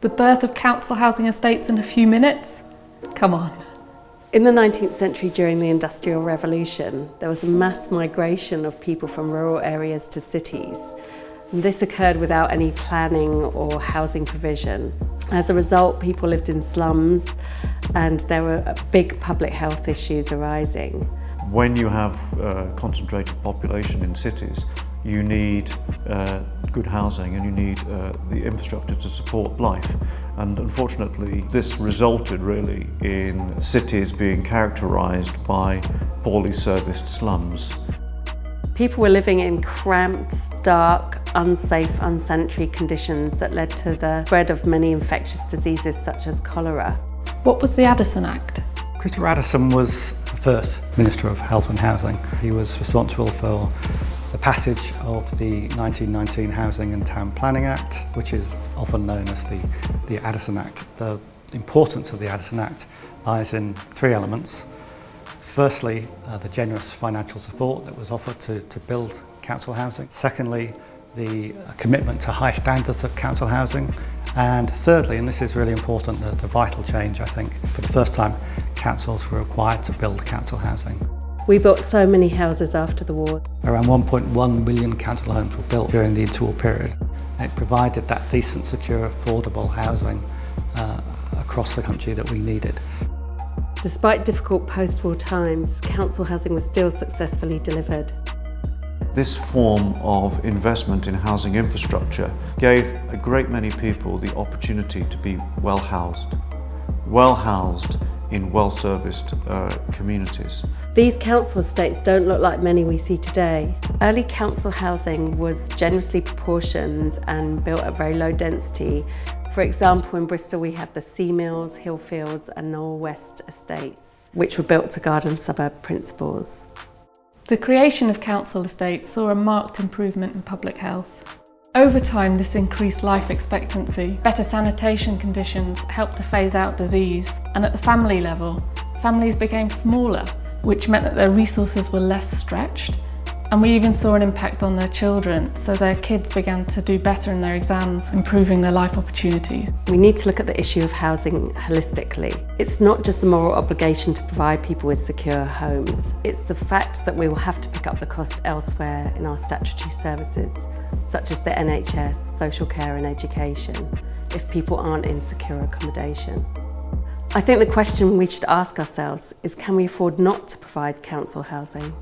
The birth of council housing estates in a few minutes? Come on. In the 19th century, during the Industrial Revolution, there was a mass migration of people from rural areas to cities. And this occurred without any planning or housing provision. As a result, people lived in slums and there were uh, big public health issues arising. When you have a concentrated population in cities, you need uh, good housing and you need uh, the infrastructure to support life. And unfortunately, this resulted really in cities being characterised by poorly serviced slums. People were living in cramped, dark, unsafe, unsanitary conditions that led to the spread of many infectious diseases such as cholera. What was the Addison Act? Christopher Addison was the first Minister of Health and Housing. He was responsible for the passage of the 1919 Housing and Town Planning Act, which is often known as the, the Addison Act. The importance of the Addison Act lies in three elements. Firstly, uh, the generous financial support that was offered to, to build council housing. Secondly, the uh, commitment to high standards of council housing. And thirdly, and this is really important, the, the vital change, I think, for the first time, councils were required to build council housing. We built so many houses after the war. Around 1.1 million council homes were built during the interwar period. It provided that decent, secure, affordable housing uh, across the country that we needed. Despite difficult post-war times, council housing was still successfully delivered. This form of investment in housing infrastructure gave a great many people the opportunity to be well housed. Well housed in well-serviced uh, communities. These council estates don't look like many we see today. Early council housing was generously proportioned and built at very low density. For example, in Bristol we have the Sea Mills, Hillfields and Knowle West estates, which were built to garden suburb principles. The creation of council estates saw a marked improvement in public health. Over time, this increased life expectancy. Better sanitation conditions helped to phase out disease. And at the family level, families became smaller, which meant that their resources were less stretched. And we even saw an impact on their children, so their kids began to do better in their exams, improving their life opportunities. We need to look at the issue of housing holistically. It's not just the moral obligation to provide people with secure homes, it's the fact that we will have to pick up the cost elsewhere in our statutory services such as the NHS, social care and education, if people aren't in secure accommodation. I think the question we should ask ourselves is can we afford not to provide council housing?